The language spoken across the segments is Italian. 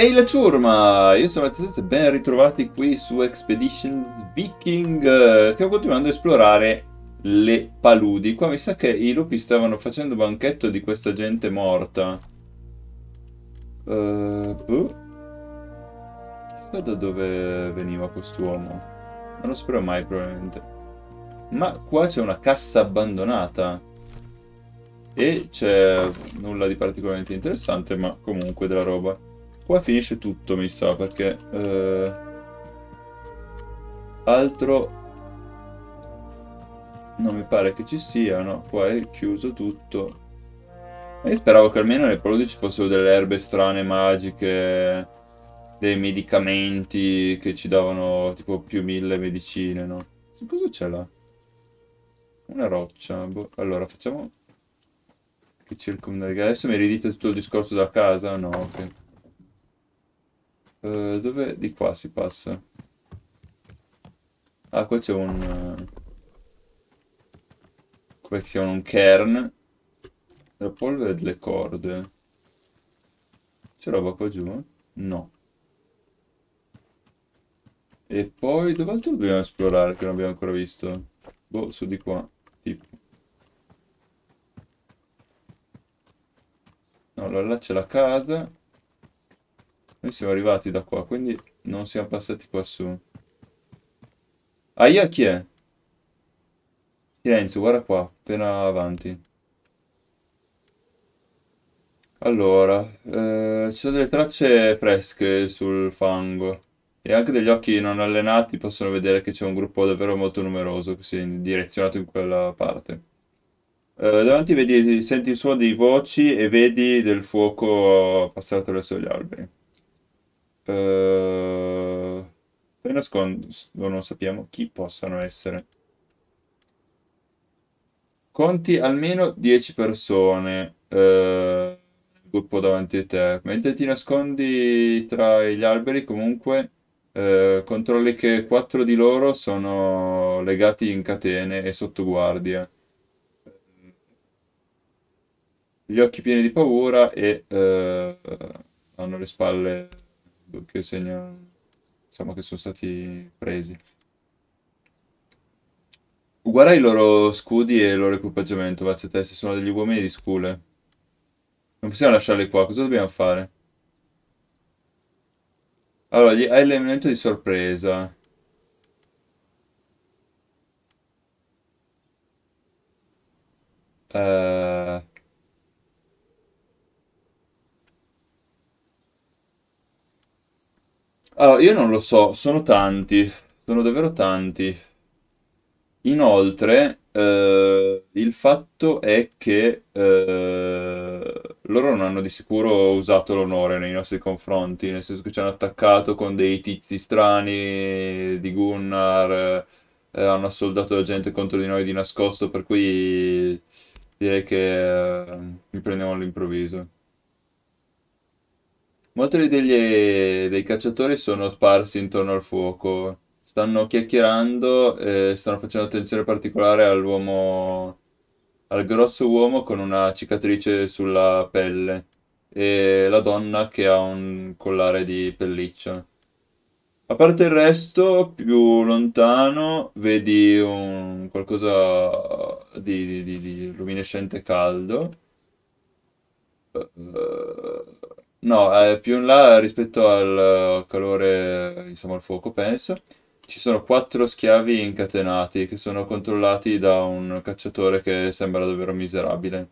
Ehi la ciurma! Io sono Matteo ben ritrovati qui su Expedition Viking. Stiamo continuando a esplorare le paludi. Qua mi sa che i lupi stavano facendo banchetto di questa gente morta. Uh, boh. Chissà da dove veniva quest'uomo. Non lo spero mai probabilmente. Ma qua c'è una cassa abbandonata. E c'è nulla di particolarmente interessante, ma comunque della roba. Qua finisce tutto, mi sa, perché... Eh, altro... Non mi pare che ci sia, no? Qua è chiuso tutto. Io speravo che almeno nel paludi ci fossero delle erbe strane, magiche, dei medicamenti che ci davano tipo più mille medicine, no? Cosa c'è là? Una roccia. Boh. Allora, facciamo... Che circumnavigare. Adesso mi ridite tutto il discorso da casa? No, ok. Uh, dove? Di qua si passa. Ah, qua c'è un... Come si chiama? Un kern. La polvere delle corde. C'è roba qua giù? No. E poi dov'altro dobbiamo esplorare che non abbiamo ancora visto? Boh, su di qua. Tipo. Allora, là c'è la casa. Noi siamo arrivati da qua, quindi non siamo passati qua su. Aia, chi è? Silenzio, guarda qua, appena avanti. Allora, eh, ci sono delle tracce fresche sul fango e anche degli occhi non allenati possono vedere che c'è un gruppo davvero molto numeroso che si è direzionato in quella parte. Eh, davanti vedi, senti il suono di voci e vedi del fuoco passare attraverso gli alberi. Uh, nascondo, non sappiamo chi possano essere. Conti almeno 10 persone uh, gruppo davanti a te. Mentre ti nascondi tra gli alberi, comunque uh, controlli che 4 di loro sono legati in catene e sotto guardia. Gli occhi pieni di paura e hanno le spalle che segnano insomma che sono stati presi. Guarda i loro scudi e il loro equipaggiamento se sono degli uomini di scule. Non possiamo lasciarli qua cosa dobbiamo fare? allora hai l'elemento di sorpresa. Uh, Allora, io non lo so, sono tanti, sono davvero tanti. Inoltre, eh, il fatto è che eh, loro non hanno di sicuro usato l'onore nei nostri confronti, nel senso che ci hanno attaccato con dei tizi strani di Gunnar, eh, hanno assoldato la gente contro di noi di nascosto, per cui direi che eh, mi prendiamo all'improvviso. Molti degli, dei cacciatori sono sparsi intorno al fuoco, stanno chiacchierando e stanno facendo attenzione particolare all'uomo, al grosso uomo con una cicatrice sulla pelle e la donna che ha un collare di pelliccia. A parte il resto, più lontano, vedi un qualcosa di, di, di luminescente caldo. Uh, No, eh, più in là rispetto al calore, insomma al fuoco, penso. Ci sono quattro schiavi incatenati che sono controllati da un cacciatore che sembra davvero miserabile.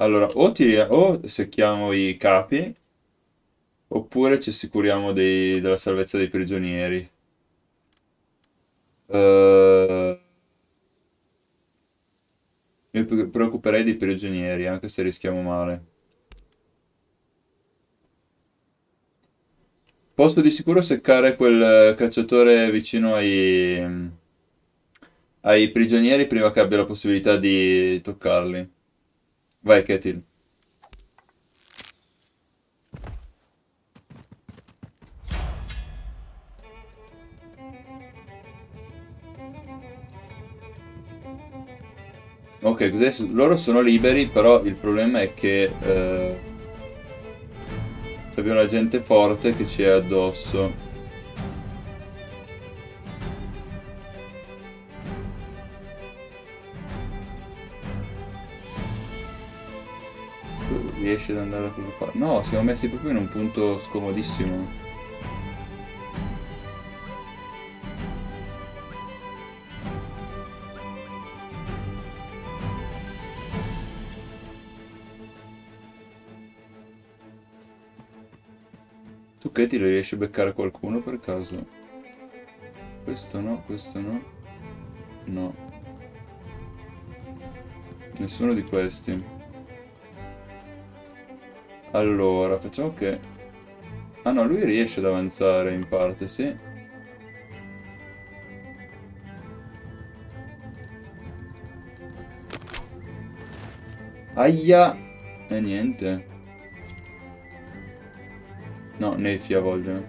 Allora, o, tiriamo, o secchiamo i capi, oppure ci assicuriamo dei- della salvezza dei prigionieri. Mi preoccuperei dei prigionieri, anche se rischiamo male. Posso di sicuro seccare quel cacciatore vicino ai, ai prigionieri prima che abbia la possibilità di toccarli. Vai, Ketil. Ok, adesso loro sono liberi, però il problema è che eh, abbiamo la gente forte che ci è addosso. Riesce ad andare da qualche parte? No, siamo messi proprio in un punto scomodissimo. Tu Katie lo riesci a beccare qualcuno per caso? Questo no, questo no. No. Nessuno di questi. Allora, facciamo che... Ah no, lui riesce ad avanzare in parte, sì. Aia! E niente. No, Nefia vogliono.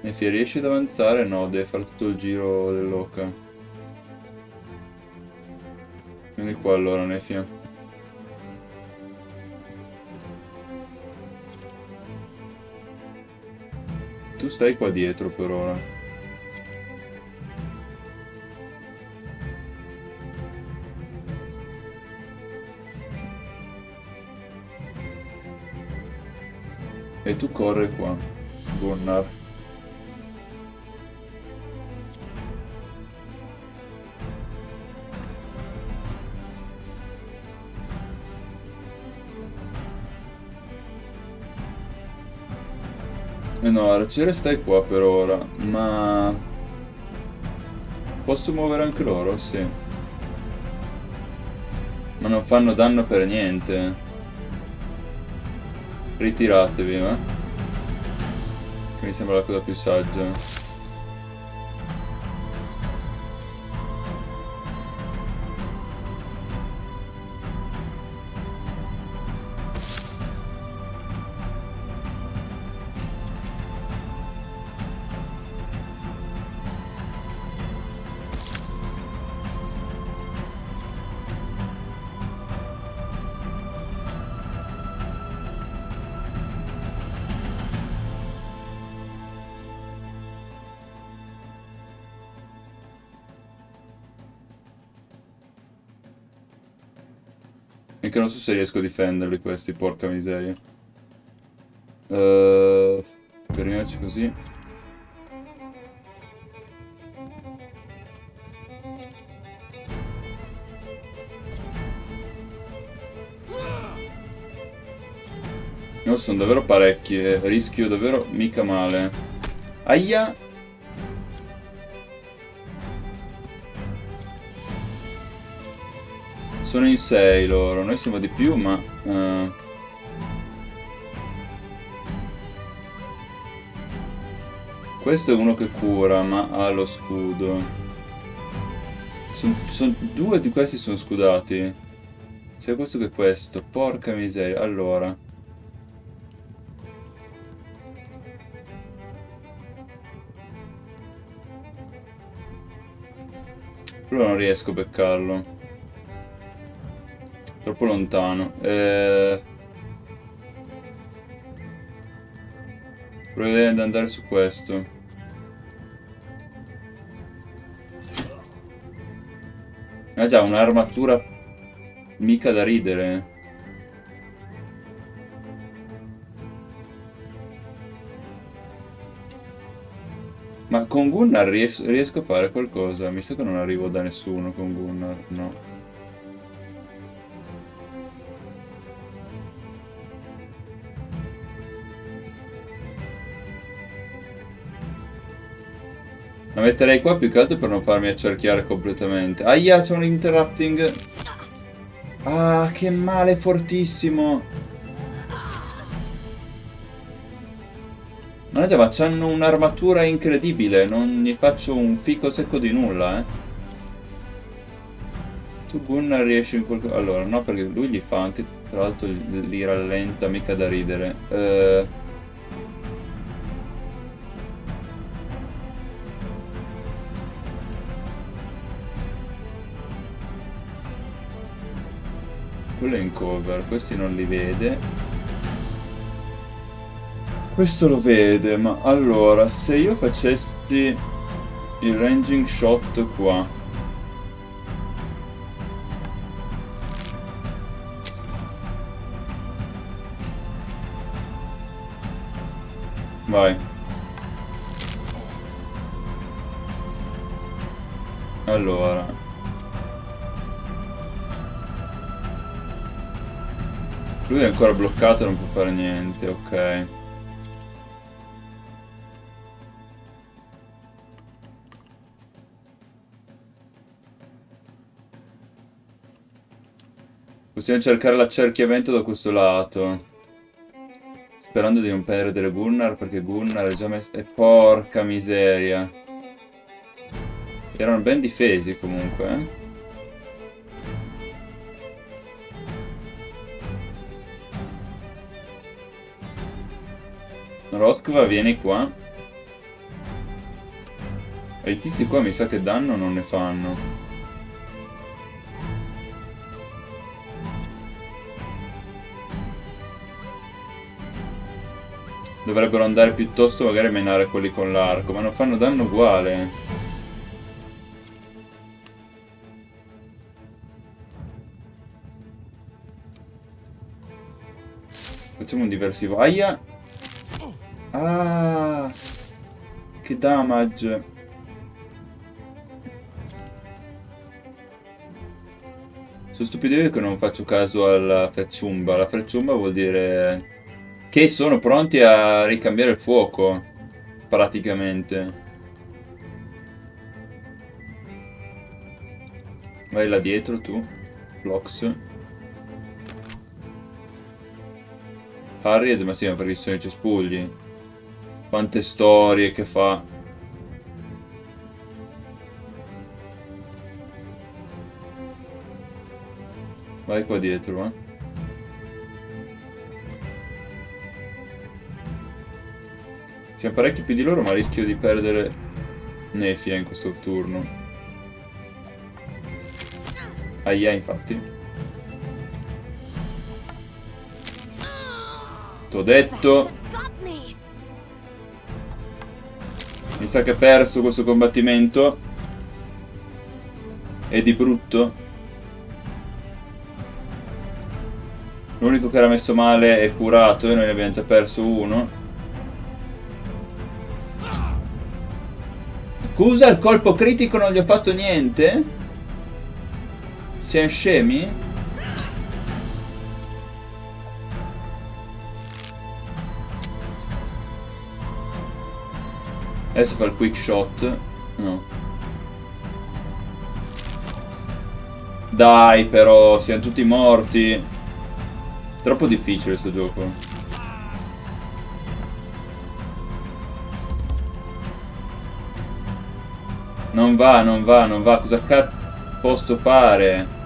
Nefia riesci ad avanzare? No, deve fare tutto il giro dell'oca. Vieni qua allora, Nefia. Tu stai qua dietro per ora. E tu corri qua, Gunnar. E no, arciere stai qua per ora, ma... Posso muovere anche loro? Sì. Ma non fanno danno per niente. Ritiratevi, eh? Che mi sembra la cosa più saggia. E che non so se riesco a difenderli questi, porca miseria. Uh, fermiamoci così. No, sono davvero parecchi rischio davvero mica male. Aia! Sono in 6 loro, noi siamo di più, ma... Uh... Questo è uno che cura, ma ha lo scudo. Son, son, due di questi sono scudati. Sia questo che questo. Porca miseria. Allora. Però non riesco a beccarlo. Troppo lontano. Eh... Proverei ad andare su questo. Ah già, un'armatura mica da ridere. Ma con Gunnar ries riesco a fare qualcosa? Mi sa che non arrivo da nessuno con Gunnar, no. La metterei qua più che altro per non farmi accerchiare completamente. Aia, c'è un interrupting. Ah, che male fortissimo. Mannaggia, ma c'hanno un'armatura incredibile. Non gli faccio un fico secco di nulla, eh. Tu Gunnar riesci in quel... Allora, no, perché lui gli fa anche... Tra l'altro li rallenta, mica da ridere. Eh... Quello è in cover, questi non li vede. Questo lo vede, ma allora, se io facessi il ranging shot qua. Vai. Allora. Lui è ancora bloccato e non può fare niente, ok. Possiamo cercare l'accerchiamento da questo lato. Sperando di non perdere Gunnar, perché Gunnar è già messo... E porca miseria. Erano ben difesi comunque, eh. Roskva vieni qua. E i tizi qua mi sa che danno non ne fanno. Dovrebbero andare piuttosto magari a menare quelli con l'arco, ma non fanno danno uguale. Facciamo un diversivo. Ah, che damage. Sono stupido io che non faccio caso alla frecciumba. La frecciumba vuol dire che sono pronti a ricambiare il fuoco, praticamente. Vai là dietro tu, Flox. Harriet, ma sì, ma perché sono i cespugli. Quante storie che fa. Vai qua dietro, eh. Siamo parecchi più di loro, ma rischio di perdere Nefia in questo turno. Aia, infatti. T'ho detto. Sa che ha perso questo combattimento. E di brutto. L'unico che era messo male è curato e noi ne abbiamo già perso uno. Scusa, il colpo critico non gli ho fatto niente? Siamo scemi? Adesso fa il quick shot. No. Dai però, siamo tutti morti. Troppo difficile questo gioco. Non va, non va, non va. Cosa cazzo posso fare?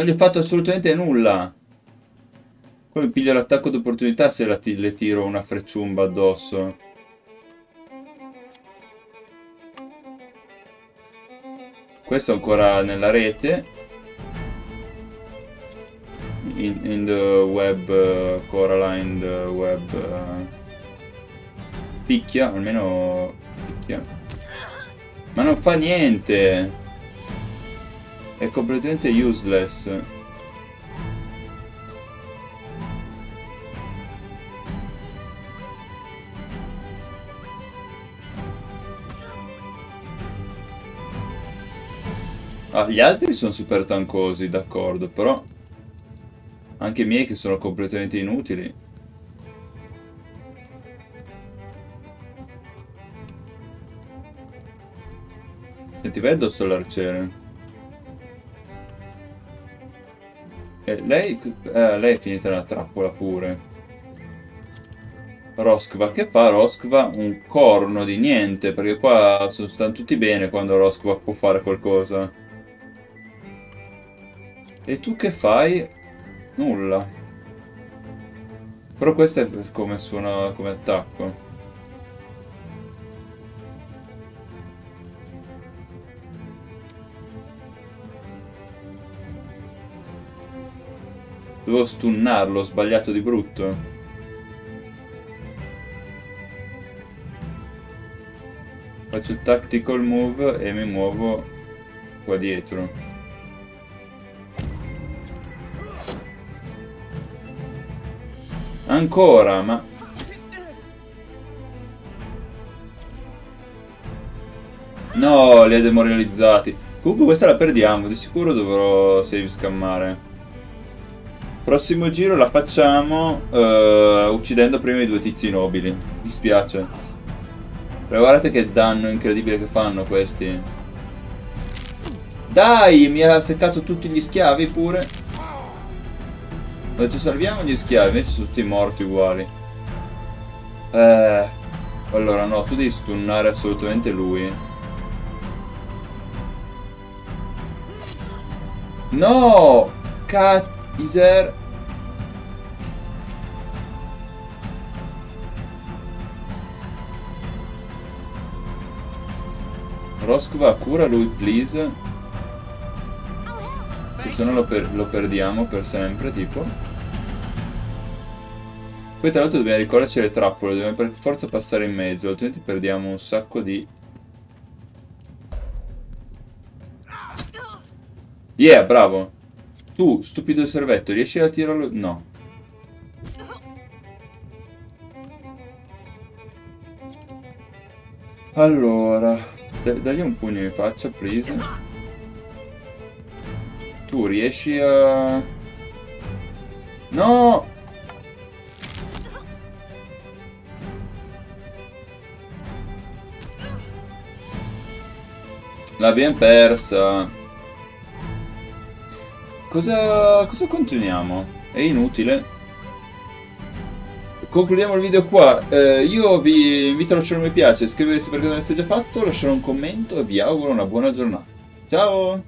Non gli ho fatto assolutamente nulla. Come piglio l'attacco d'opportunità se le tiro una frecciumba addosso. Questo ancora nella rete. In, in the web, uh, Coraline, the web. Uh, picchia, almeno picchia. Ma non fa niente. È completamente useless. Ah, gli altri sono super tancosi, d'accordo, però anche i miei che sono completamente inutili. Senti, vai addosso all'arciere. Eh, lei, eh, lei è finita nella trappola pure. Roskva, che fa Roskva? Un corno di niente, perché qua stanno tutti bene quando Roskva può fare qualcosa. E tu che fai? Nulla. Però questo è come suona come attacco. Dovevo stunnarlo, ho sbagliato di brutto. Faccio tactical move e mi muovo qua dietro. Ancora, ma... No, li ha demoralizzati. Comunque questa la perdiamo, di sicuro dovrò save scammare. Prossimo giro la facciamo uh, uccidendo prima i due tizi nobili. Mi spiace. Però guardate che danno incredibile che fanno questi. Dai, mi ha seccato tutti gli schiavi pure. Ho detto salviamo gli schiavi, invece sono tutti morti uguali. Eh... Allora no, tu devi stunnare assolutamente lui. No! Cazzo! Iser. Roscova cura lui please. Che se no lo, per lo perdiamo per sempre tipo. Poi tra l'altro dobbiamo ricordarci le trappole dobbiamo per forza passare in mezzo altrimenti perdiamo un sacco di yeah bravo tu, stupido servetto, riesci a tirarlo? No. Allora, dagli un pugno in faccia, please. Tu riesci a... No! L'abbiamo persa. Cosa, cosa continuiamo? È inutile. Concludiamo il video qua. Eh, io vi invito a lasciare un mi piace, iscrivervi se perché non l'avete già fatto, lasciare un commento e vi auguro una buona giornata. Ciao!